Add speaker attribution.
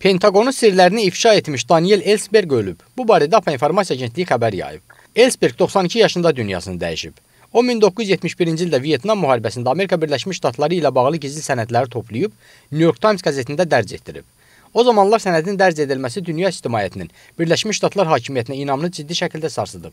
Speaker 1: Pentaqonun sirlərini ifşa etmiş Daniel Ellsberg ölüb. Bu barədə APA İnformasiya Agentliyi xəbər yayıb. Ellsberg 92 yaşında dünyasını dəyişib. O 1971-ci ildə Vyetnam müharibəsində Amerika Birləşmiş Ştatları ilə bağlı gizli sənədləri toplayıb New York Times qəzetində dərc etdirib. O zamanlar sənədin dərc edilməsi dünya ictimaiyyətinin Birləşmiş Ştatlar hakimiyyətinə inamını ciddi şəkildə sarsıdıb.